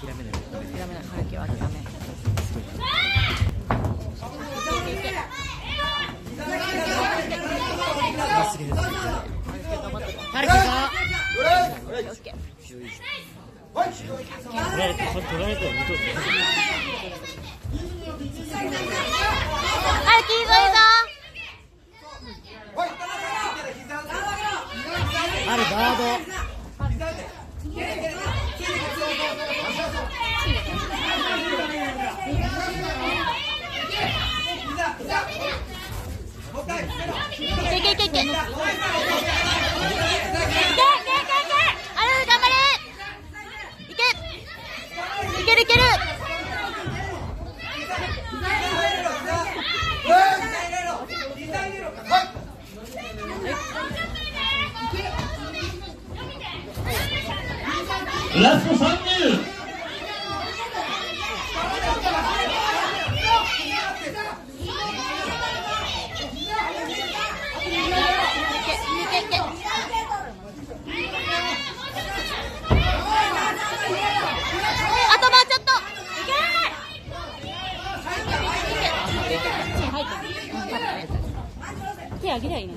諦めない諦めない。春樹は諦めルキあるガード。いけいけいけいけいけいけいけいけある頑張れいけいけるいけるラスト30 आगे जाइए